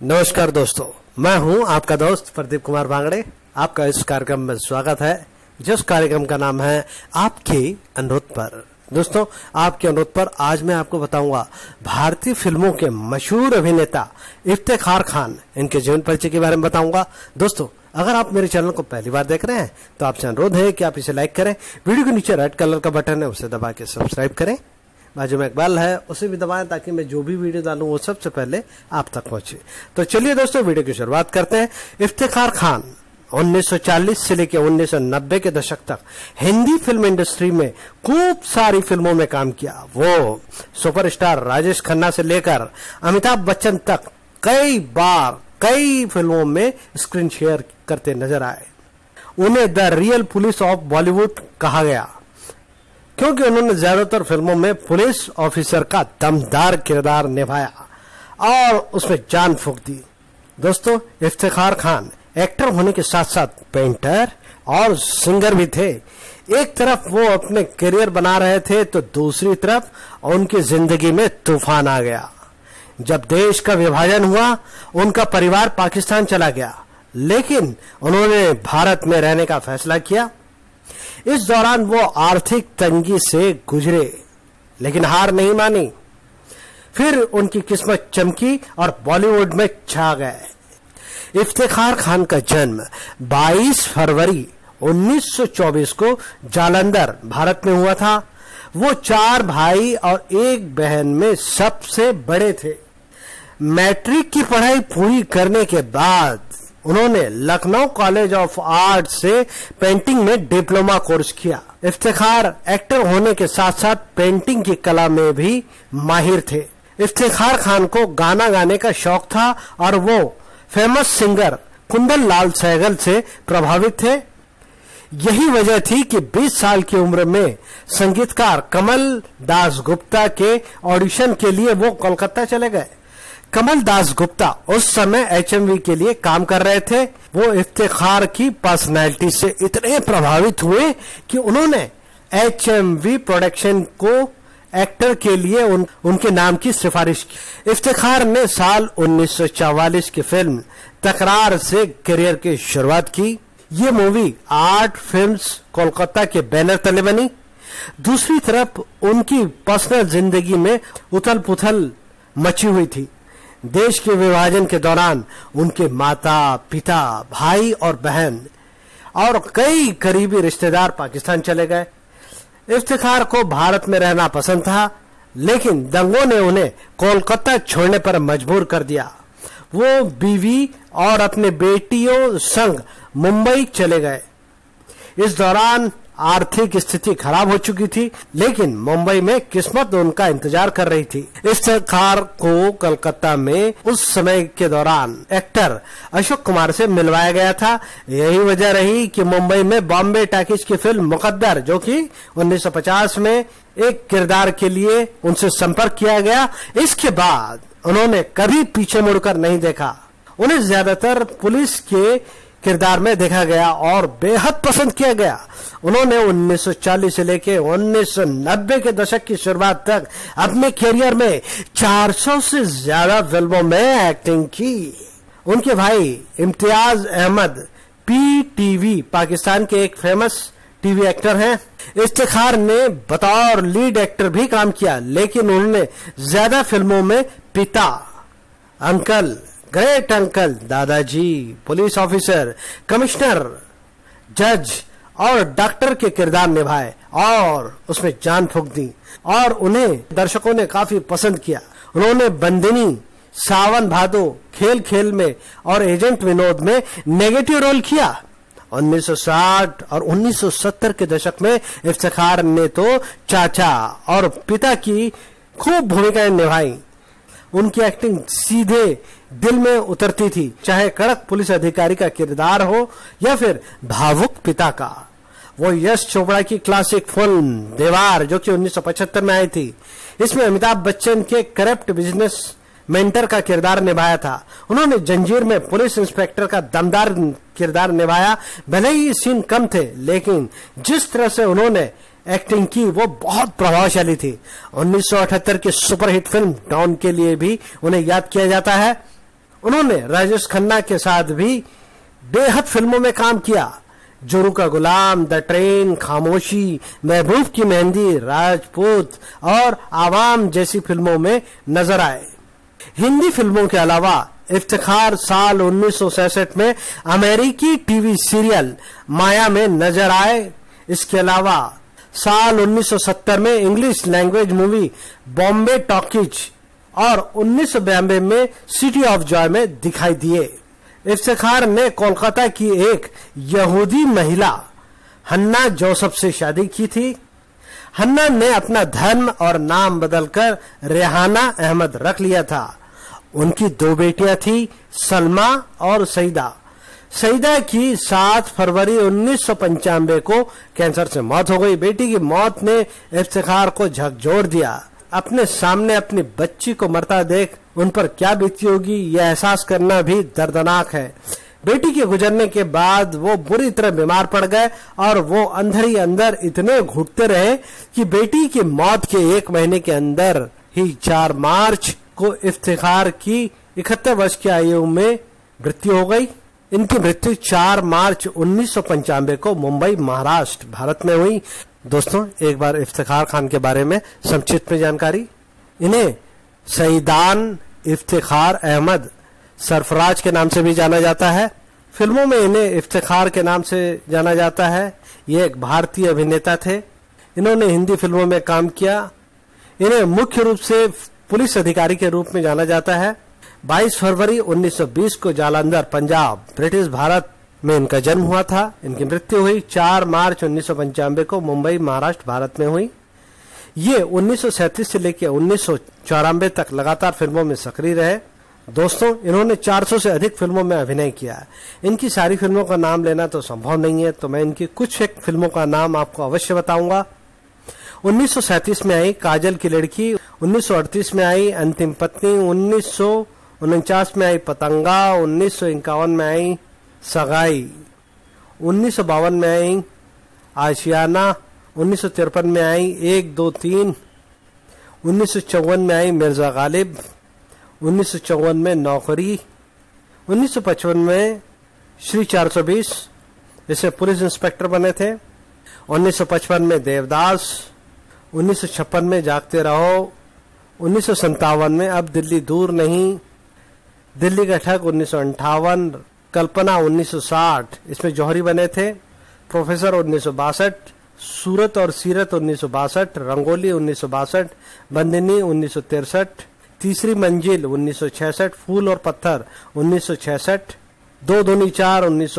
नमस्कार दोस्तों, मैं हूँ आपका दोस्त प्रदीप कुमार बांगड़े। आपका इस कार्यक्रम में स्वागत है, जिस कार्यक्रम का नाम है आपके अनुरोध पर। दोस्तों, आपके अनुरोध पर आज मैं आपको बताऊँगा भारतीय फ़िल्मों के मशहूर अभिनेता इफ्तेखार खान। इनके जीवन परिचय के बारे में बताऊँगा। दोस्तों, अगर आप मेरे चैनल को पहली बार देख रहे हैं तो आपसे अनुरोध है कि आप इसे लाइक करें, वीडियो के नीचे रेड कलर का बटन है, उसे दबा के सब्सक्राइब करें। बाजू में एक बेल है, उसे भी दबाएँ ताकि मैं जो भी वीडियो डालूं वो सबसे पहले आप तक पहुँचे। तो चलिए दोस्तों, वीडियो की शुरुआत करते हैं। इफ्तिखार खान 1940 से लेकर 1990 के दशक तक हिंदी फ़िल्म इंडस्ट्री में खूब सारी फ़िल्मों में काम किया। वो सुपरस्टार राजेश खन्ना से लेकर अमिताभ बच्चन तक कई बार, कई फ़िल्मों में स्क्रीन शेयर करते नज़र आए। उन्हें the real police of Bollywood कहा गया। क्योंकि उन्होंने ज़्यादातर फ़िल्मों में पुलिस ऑफिसर का दमदार किरदार निभाया और उसमें जान फूक दी। दोस्तों, इफ्तिखार खान एक्टर होने के साथ साथ पेंटर और सिंगर भी थे। एक तरफ़ वो अपने करियर बना रहे थे तो दूसरी तरफ़ उनकी ज़िंदगी में तूफ़ान आ गया। जब देश का विभाजन हुआ, उनका परिवार पाकिस्तान चला गया। लेकिन उन्होंने भारत में रहने का फैसला किया। इस दौरान वो आर्थिक तंगी से गुजरे, लेकिन हार नहीं मानी। फिर उनकी किस्मत चमकी और बॉलीवुड में छा गए। इफ्तिखार खान का जन्म 22 फरवरी 1924 को जालंधर, भारत में हुआ था। वो चार भाई और एक बहन में सबसे बड़े थे। मैट्रिक की पढ़ाई पूरी करने के बाद उन्होंने लखनऊ कॉलेज ऑफ़ आर्ट से पेंटिंग में डिप्लोमा कोर्स किया। इफ्तिखार एक्टर होने के साथ साथ पेंटिंग की कला में भी माहिर थे। इफ्तार खान को गाना गाने का शौक था और वो फ़ेमस सिंगर कुंदन लाल सहगल से प्रभावित थे। यही वजह थी कि 20 साल की उम्र में संगीतकार कमल दास गुप्ता के ऑडिशन के लिए वो कोलकाता चले गए। कमल दास गुप्ता उस समय एचएमवी के लिए काम कर रहे थे। वो इफ्तार की पर्सनैलिटी से इतने प्रभावित हुए कि उन्होंने एचएमवी प्रोडक्शन को एक्टर के लिए उन, उनके नाम की सिफारिश की। इफ्तार ने साल 1944 की फ़िल्म तकरार से करियर की शुरुआत की। ये मूवी आर्ट फिल्म्स कोलकाता के बैनर तले बनी। दूसरी तरफ़ उनकी पर्सनल ज़िंदगी में उथल पुथल मची हुई थी। देश के विभाजन के दौरान उनके माता, पिता, भाई और बहन और कई करीबी रिश्तेदार पाकिस्तान चले गए। इफ्तिखार को भारत में रहना पसंद था, लेकिन दंगों ने उन्हें कोलकाता छोड़ने पर मजबूर कर दिया। वो बीवी और अपने बेटियों संग मुंबई चले गए। इस दौरान आर्थिक स्थिति खराब हो चुकी थी, लेकिन मुंबई में किस्मत उनका इंतज़ार कर रही थी। इफ्तार को कलकत्ता में उस समय के दौरान एक्टर अशोक कुमार से मिलवाया गया था। यही वजह रही कि मुंबई में बॉम्बे टैकिज की फ़िल्म मुकद्दर, जो कि 1950 में एक किरदार के लिए उनसे संपर्क किया गया, इसके बाद उन्होंने कभी पीछे मुड़कर नहीं देखा। उन्हें ज़्यादातर पुलिस के किरदार में देखा गया और बेहद पसंद किया गया। उन्होंने 1940 से लेकर 1990 के दशक की शुरुआत तक अपने करियर में 400 से ज़्यादा फ़िल्मों में एक्टिंग की। उनके भाई इम्तियाज़ अहमद पी टीवी पाकिस्तान के एक फ़ेमस टीवी एक्टर हैं। इफ्तिखार ने बतौर लीड एक्टर भी काम किया, लेकिन उन्होंने ज़्यादा फ़िल्मों में पिता अंकल ग्रेट अंकल दादाजी पुलिस ऑफिसर कमिश्नर जज और डॉक्टर के किरदार निभाए और उसमें जान फूक दी और उन्हें दर्शकों ने काफ़ी पसंद किया। उन्होंने बंदिनी, सावन भादो खेल खेल में और एजेंट विनोद में नेगेटिव रोल किया। 1960 और 1970 के दशक में इफ्तार ने तो चाचा और पिता की खूब भूमिकाएँ निभाई। उनकी एक्टिंग सीधे दिल में उतरती थी, चाहे कड़क पुलिस अधिकारी का किरदार हो या फिर भावुक पिता का। वो यश चोपड़ा की क्लासिक फ़िल्म देवार, जो कि 1975 में आई थी। इसमें अमिताभ बच्चन के करप्ट बिज़नेस मेंटर का किरदार निभाया था। उन्होंने जंजीर में पुलिस इंस्पेक्टर का दमदार किरदार निभाया। भले ही सीन कम थे, लेकिन जिस तरह से उन्होंने एक्टिंग की, वो बहुत प्रभावशाली थी। 1978 की सुपरहिट फ़िल्म डॉन के लिए भी उन्हें याद किया जाता है। उन्होंने राजेश खन्ना के साथ भी बेहद फ़िल्मों में काम किया। जोरू का गुलाम, द ट्रेन, खामोशी, महबूब की मेहंदी, राजपूत और आवाम जैसी फ़िल्मों में नज़र आए। हिंदी फ़िल्मों के अलावा इफ्तिखार साल उन्नीस में अमेरिकी टीवी सीरियल माया में नज़र आए। इसके अलावा साल 1970 में English language movie Bombay Talkies और उन्नीस में सिटी ऑफ़ जॉय में दिखाई दिए। इफ्तार ने कोलकाता की एक यहूदी महिला, हन्ना जोसफ से शादी की थी। हन्ना ने अपना धर्म और नाम बदलकर रेहाना अहमद रख लिया था। उनकी दो बेटियाँ थी, सलमा और सईदा। सईदा की 7 फरवरी उन्नीस सौ पंचानबे को कैंसर से मौत हो गई। बेटी की मौत ने इफ्तार को झकझोर दिया। अपने सामने अपनी बच्ची को मरता देख उन पर क्या बीती होगी, यह एहसास करना भी दर्दनाक है। बेटी के गुजरने के बाद वो बुरी तरह बीमार पड़ गए और वो अंदर ही अंदर इतने घुटते रहे कि बेटी की मौत के एक महीने के अंदर ही चार मार्च को इफ्तार की इकहत्तर वर्ष की आयु में मृत्यु हो गई। इनकी मृत्यु 4 मार्च उन्नीस सौ पंचानबे को मुंबई, महाराष्ट्र, भारत में हुई। दोस्तों, एक बार इफ्तार खान के बारे में संक्षिप्त में जानकारी। इन्हें सईदान इफ्तार अहमद सरफराज के नाम से भी जाना जाता है। फ़िल्मों में इन्हें इफ्तार के नाम से जाना जाता है। ये एक भारतीय अभिनेता थे। इन्होंने हिंदी फ़िल्मों में काम किया। इन्हें मुख्य रूप से पुलिस अधिकारी के रूप में जाना जाता है। 22 फरवरी 1920 को जालंधर, पंजाब, ब्रिटिश भारत में इनका जन्म हुआ था। इनकी मृत्यु हुई 4 मार्च उन्नीस सौ पंचानबे को मुंबई, महाराष्ट्र, भारत में हुई। ये उन्नीस सौ सैंतीस से लेकर उन्नीस तक लगातार फ़िल्मों में सक्रिय रहे। दोस्तों, इन्होंने 400 से अधिक फ़िल्मों में अभिनय किया है। इनकी सारी फ़िल्मों का नाम लेना तो संभव नहीं है तो मैं इनकी कुछ एक फ़िल्मों का नाम आपको अवश्य बताऊँगा। उन्नीस में आई काजल की लड़की, उन्नीस सौ अड़तीस में आई अंतिम पत्नी, उन्नीस सौ में आई पतंगा, उन्नीस सौ इक्यावन में आई सगाई, उन्नीस सौ बावन में आई आशियाना, उन्नीस सौ तिरपन में आई एक दो तीन, उन्नीस में आई मिर्ज़ा गालिब, उन्नीस सौ चौवन में नौकरी, उन्नीस सौ पचपन में श्री 420 जिसे पुलिस इंस्पेक्टर बने थे 1955 में देवदास, उन्नीस सौ छप्पन में जागते रहो, उन्नीस सौ सत्तावन में अब दिल्ली दूर नहीं दिल्ली का ठग उन्नीस कल्पना 1960 इसमें जौहरी बने थे प्रोफेसर उन्नीस सौ बासठ सूरत और सीरत उन्नीस सौ बासठ रंगोली उन्नीस बंदिनी उन्नीस तीसरी मंजिल 1966 फूल और पत्थर 1966 दो धोनी चार उन्नीस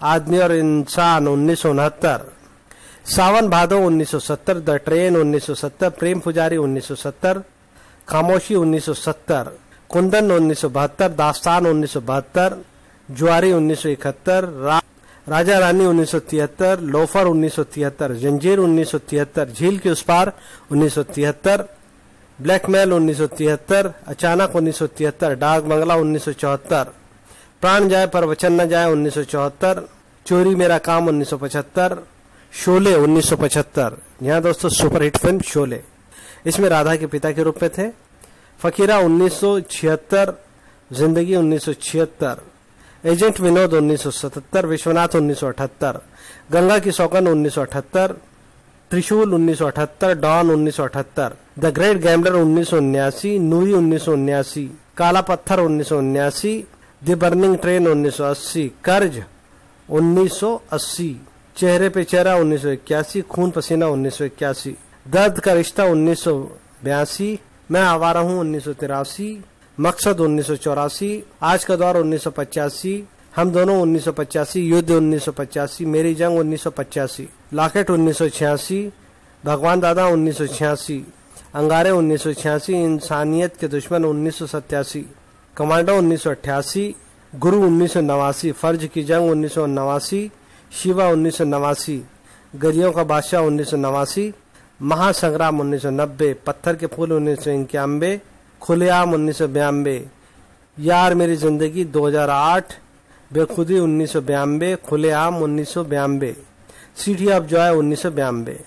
आदमी और इंसान उन्नीस सौ उनहत्तर सावन भादो 1970 द ट्रेन 1970 प्रेम पुजारी 1970 खामोशी 1970 कुंदन उन्नीस दास्तान उन्नीस जुआरी उन्नीस रा, राजा रानी उन्नीस सौ तिहत्तर लोफर उन्नीस सौ तिहत्तर जंजीर उन्नीस सौ तिहत्तर झील के उस पार उन्नीस सौ तिहत्तर ब्लैकमेल उन्नीस सौ तिहत्तर अचानक उन्नीस डाक बंगला उन्नीस सौ चौहत्तर प्राण जाए पर वचन न जाए उन्नीस सौ चौहत्तर चोरी मेरा काम उन्नीस सौ पचहत्तर शोले 1975 यहाँ दोस्तों सुपरहिट फ़िल्म शोले इसमें राधा के पिता के रूप में थे फकीरा 1976 ज़िंदगी 1976 एजेंट विनोद 1977 विश्वनाथ 1978 गंगा की सौगन 1978 त्रिशूल 1978 डॉन 1978 द ग्रेट गैम्बलर उन्नीस नूरी उन्नीस काला पत्थर उन्नीस द बर्निंग ट्रेन 1980 कर्ज 1980 चेहरे पे चेहरा उन्नीस सौ इक्यासी खून पसीना उन्नीस सौ इक्यासी दर्द का रिश्ता उन्नीस सौ बयासी मैं आवारा हूँ उन्नीस सौ तिरासी मकसद उन्नीस सौ चौरासी आज का दौर उन्नीस सौ पचासी हम दोनों उन्नीस सौ पचासी युद्ध उन्नीस सौ पचासी मेरी जंग उन्नीस सौ पचासी लाकेट उन्नीस सौ छियासी भगवान दादा उन्नीस सौ छियासी अंगारे उन्नीस सौ छियासी इंसानियत के दुश्मन उन्नीस कमांडो उन्नीस सौ अठासी गुरु उन्नीस सौ नवासी फ़र्ज़ की जंग उन्नीस सौ नवासी शिवा उन्नीस सौ नवासी गरियों का बादशाह उन्नीस सौ नवासी महासंग्राम उन्नीस सौ नब्बे, पत्थर के फूल उन्नीस सौ इक्यानबे खुलेआम उन्नीस सौ बयानबे यार मेरी ज़िंदगी 2008 बेखुदी उन्नीस सौ बयानबे खुलेआम उन्नीस सौ बयानबे सिटी ऑफ़ जॉय उन्नीस सौ बयानबे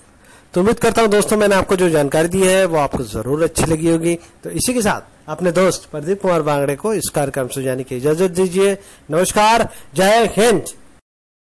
तो उम्मीद करता हूँ दोस्तों मैंने आपको जो जानकारी दी है, वो आपको ज़रूर अच्छी लगी होगी। तो इसी के साथ अपने दोस्त प्रदीप कुमार बांगड़े को इस कार्यक्रम से जाने की इजाज़त दीजिए। नमस्कार, जय हिंद।